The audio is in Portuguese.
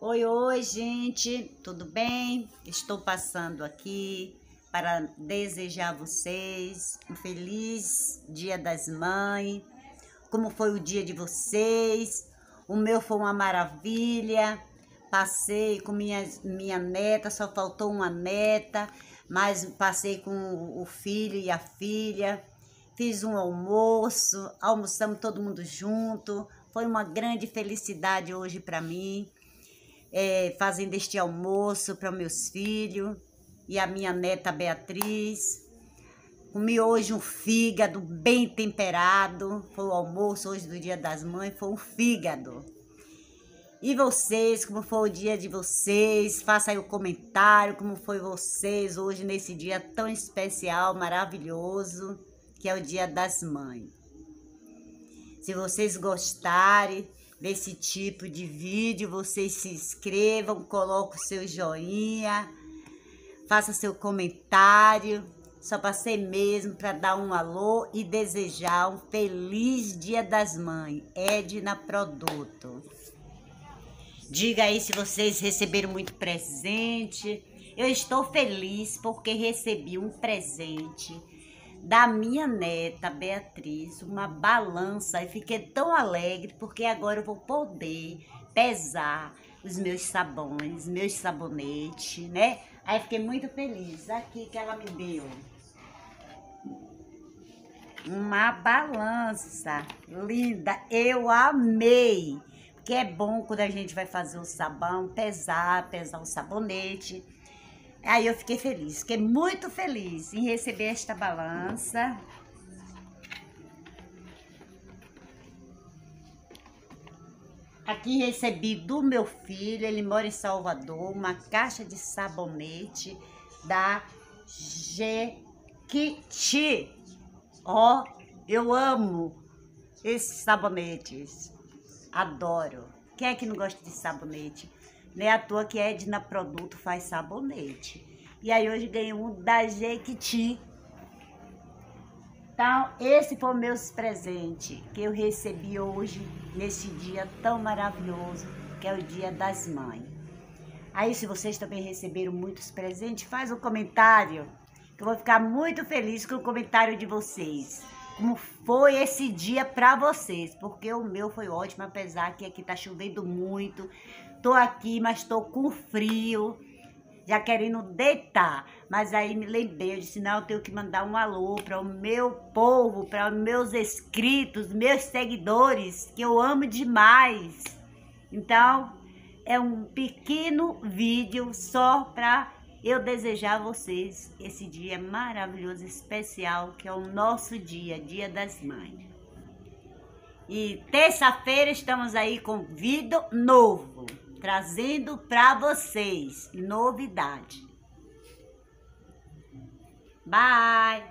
Oi, oi, gente, tudo bem? Estou passando aqui para desejar a vocês um feliz Dia das Mães. Como foi o dia de vocês? O meu foi uma maravilha. Passei com minha, minha neta, só faltou uma neta, mas passei com o filho e a filha. Fiz um almoço, almoçamos todo mundo junto. Foi uma grande felicidade hoje para mim é, fazendo este almoço para meus filhos e a minha neta Beatriz. Comi hoje um fígado bem temperado. Foi o almoço hoje do Dia das Mães, foi um fígado. E vocês, como foi o dia de vocês? Faça aí o comentário como foi vocês hoje nesse dia tão especial, maravilhoso, que é o Dia das Mães. Se vocês gostarem, desse tipo de vídeo, vocês se inscrevam, coloquem o seu joinha, faça seu comentário. Só passei mesmo para dar um alô e desejar um feliz Dia das Mães. Edna Produto. Diga aí se vocês receberam muito presente. Eu estou feliz porque recebi um presente da minha neta Beatriz uma balança e fiquei tão alegre porque agora eu vou poder pesar os meus sabões, meus sabonetes, né? Aí fiquei muito feliz. Aqui que ela me deu uma balança linda. Eu amei. Porque é bom quando a gente vai fazer o sabão, pesar, pesar o sabonete. Aí eu fiquei feliz, fiquei muito feliz em receber esta balança. Aqui recebi do meu filho, ele mora em Salvador, uma caixa de sabonete da Jequiti. Ó, oh, eu amo esses sabonetes. Adoro. Quem é que não gosta de sabonete? Não é à toa que Edna Produto faz sabonete. E aí hoje ganhei um da Jequiti. Então, esse foi o meu presente que eu recebi hoje, nesse dia tão maravilhoso, que é o Dia das Mães. Aí, se vocês também receberam muitos presentes, faz um comentário, que eu vou ficar muito feliz com o comentário de vocês. Como foi esse dia para vocês, porque o meu foi ótimo, apesar que aqui tá chovendo muito, Tô aqui, mas tô com frio, já querendo deitar. Mas aí me lembrei, eu disse, não, eu tenho que mandar um alô para o meu povo, para meus inscritos, meus seguidores, que eu amo demais. Então, é um pequeno vídeo só para eu desejar a vocês esse dia maravilhoso, especial, que é o nosso dia, Dia das Mães. E terça-feira estamos aí com vídeo novo trazendo para vocês novidade. Bye!